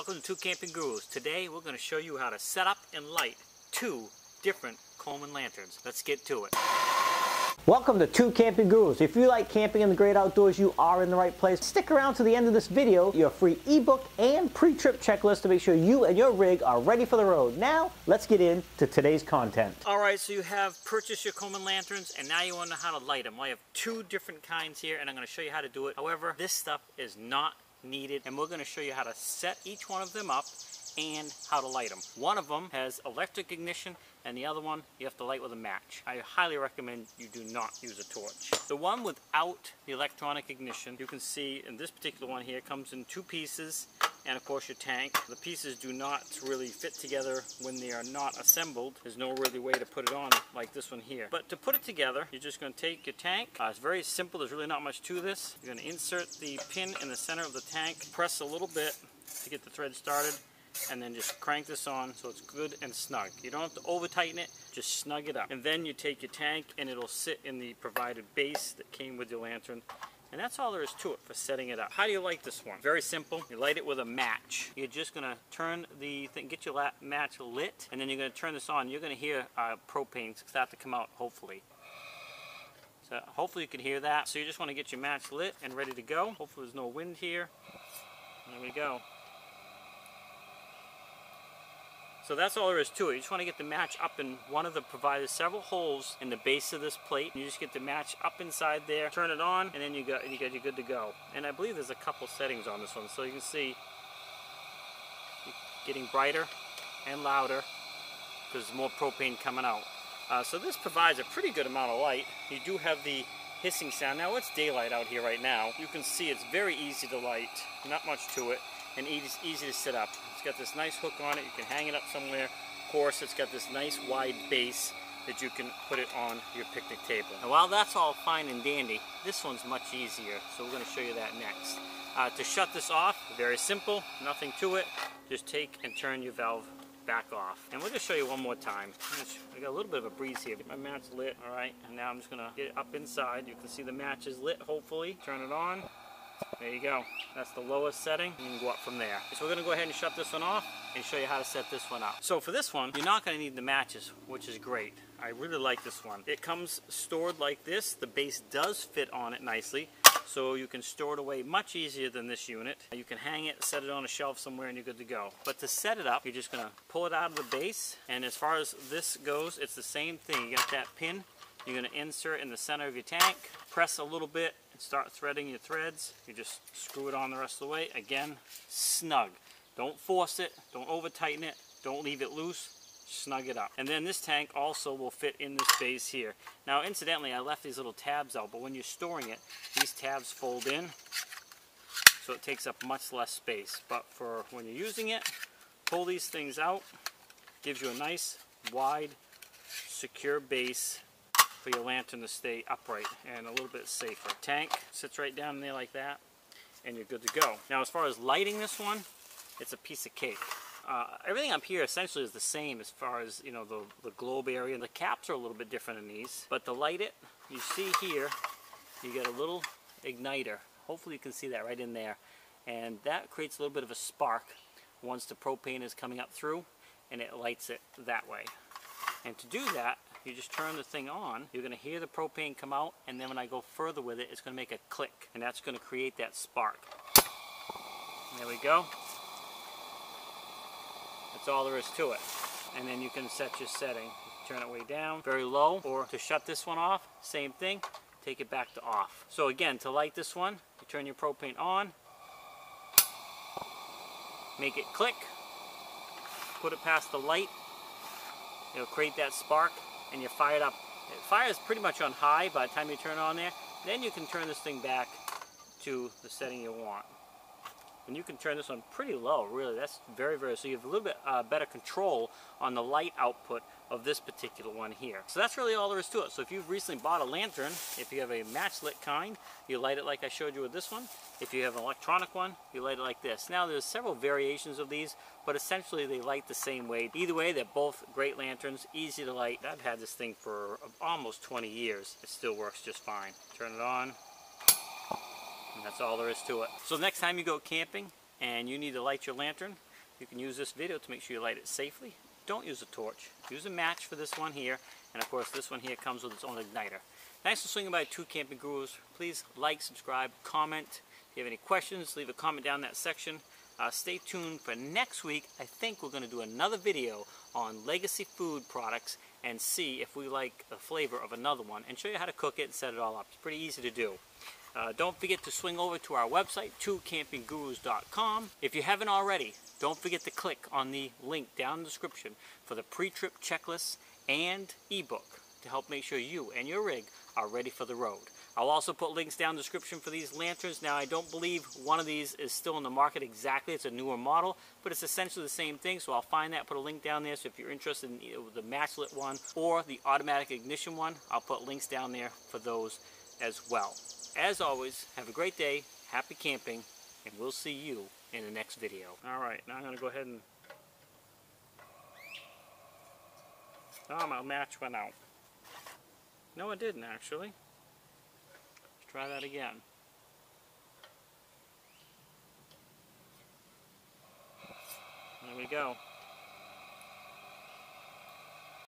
Welcome to Two Camping Gurus. Today we're going to show you how to set up and light two different Coleman lanterns. Let's get to it. Welcome to Two Camping Gurus. If you like camping in the great outdoors, you are in the right place. Stick around to the end of this video, your free ebook and pre-trip checklist to make sure you and your rig are ready for the road. Now, let's get into today's content. Alright, so you have purchased your Coleman lanterns and now you want to know how to light them. Well, I have two different kinds here and I'm going to show you how to do it. However, this stuff is not needed and we're going to show you how to set each one of them up and how to light them. One of them has electric ignition and the other one you have to light with a match. I highly recommend you do not use a torch. The one without the electronic ignition, you can see in this particular one here, comes in two pieces and of course your tank. The pieces do not really fit together when they are not assembled. There's no really way to put it on like this one here. But to put it together, you're just going to take your tank. Uh, it's very simple. There's really not much to this. You're going to insert the pin in the center of the tank, press a little bit to get the thread started, and then just crank this on so it's good and snug. You don't have to over tighten it, just snug it up. And then you take your tank and it'll sit in the provided base that came with your lantern. And that's all there is to it for setting it up. How do you light this one? Very simple. You light it with a match. You're just going to turn the thing, get your match lit, and then you're going to turn this on. You're going to hear uh, propane start to come out, hopefully. So hopefully you can hear that. So you just want to get your match lit and ready to go. Hopefully there's no wind here. There we go. So that's all there is to it. You just want to get the match up in one of the provided several holes in the base of this plate. You just get the match up inside there, turn it on, and then you got you got you good to go. And I believe there's a couple settings on this one, so you can see getting brighter and louder because more propane coming out. Uh, so this provides a pretty good amount of light. You do have the hissing sound. Now it's daylight out here right now. You can see it's very easy to light, not much to it, and easy, easy to set up. It's got this nice hook on it. You can hang it up somewhere. Of course, it's got this nice wide base that you can put it on your picnic table. And while that's all fine and dandy, this one's much easier. So we're going to show you that next. Uh, to shut this off, very simple, nothing to it. Just take and turn your valve back off. And we'll just show you one more time. I got a little bit of a breeze here. My match lit, all right. And now I'm just gonna get it up inside. You can see the match is lit, hopefully. Turn it on. There you go. That's the lowest setting. You can go up from there. So we're going to go ahead and shut this one off and show you how to set this one up. So for this one, you're not going to need the matches, which is great. I really like this one. It comes stored like this. The base does fit on it nicely. So you can store it away much easier than this unit. You can hang it, set it on a shelf somewhere, and you're good to go. But to set it up, you're just going to pull it out of the base. And as far as this goes, it's the same thing. You got that pin. You're going to insert in the center of your tank, press a little bit, start threading your threads. You just screw it on the rest of the way. Again, snug. Don't force it. Don't over tighten it. Don't leave it loose. Snug it up. And then this tank also will fit in this base here. Now incidentally, I left these little tabs out, but when you're storing it, these tabs fold in. So it takes up much less space. But for when you're using it, pull these things out. Gives you a nice, wide, secure base for your lantern to stay upright and a little bit safer. Tank sits right down there like that and you're good to go. Now as far as lighting this one, it's a piece of cake. Uh, everything up here essentially is the same as far as you know the, the globe area. The caps are a little bit different in these, but to light it, you see here, you get a little igniter. Hopefully you can see that right in there. And that creates a little bit of a spark once the propane is coming up through and it lights it that way. And to do that, you just turn the thing on, you're going to hear the propane come out, and then when I go further with it, it's going to make a click, and that's going to create that spark. There we go. That's all there is to it. And then you can set your setting. Turn it way down, very low, or to shut this one off, same thing, take it back to off. So again, to light this one, you turn your propane on, make it click, put it past the light, it'll create that spark, and you fire it up. It fires pretty much on high by the time you turn it on there. Then you can turn this thing back to the setting you want. And you can turn this on pretty low, really. That's very, very, so you have a little bit uh, better control on the light output of this particular one here. So that's really all there is to it. So if you've recently bought a lantern, if you have a match lit kind, you light it like I showed you with this one. If you have an electronic one, you light it like this. Now there's several variations of these, but essentially they light the same way. Either way, they're both great lanterns, easy to light. I've had this thing for almost 20 years. It still works just fine. Turn it on, and that's all there is to it. So next time you go camping and you need to light your lantern, you can use this video to make sure you light it safely. Don't use a torch. Use a match for this one here. And of course this one here comes with its own igniter. Thanks for swinging by Two Camping Gurus. Please like, subscribe, comment. If you have any questions, leave a comment down that section. Uh, stay tuned for next week. I think we're going to do another video on legacy food products and see if we like the flavor of another one and show you how to cook it and set it all up. It's pretty easy to do. Uh, don't forget to swing over to our website, twocampinggurus.com. If you haven't already, don't forget to click on the link down in the description for the pre-trip checklist and ebook to help make sure you and your rig are ready for the road. I'll also put links down in the description for these lanterns. Now, I don't believe one of these is still in the market exactly. It's a newer model, but it's essentially the same thing. So I'll find that, put a link down there. So if you're interested in the matchlit one or the automatic ignition one, I'll put links down there for those as well. As always, have a great day, happy camping, and we'll see you in the next video. All right, now I'm going to go ahead and... Oh, my match went out. No, it didn't actually. Let's try that again. There we go.